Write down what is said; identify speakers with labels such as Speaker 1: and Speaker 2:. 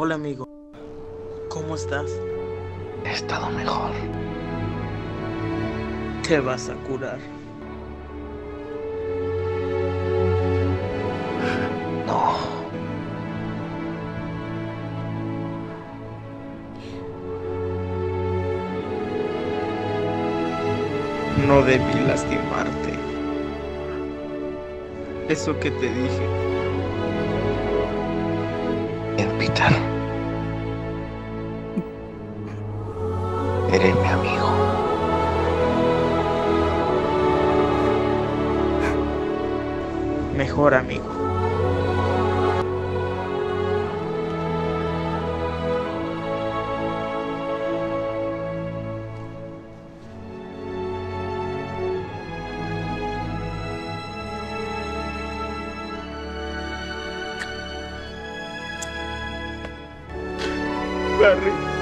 Speaker 1: Hola amigo, ¿cómo estás?
Speaker 2: He estado mejor.
Speaker 1: Te vas a curar.
Speaker 2: No.
Speaker 1: No debí lastimarte. Eso que te dije.
Speaker 2: Bien, Peter. Eres mi amigo.
Speaker 1: Mejor amigo.
Speaker 2: Barry.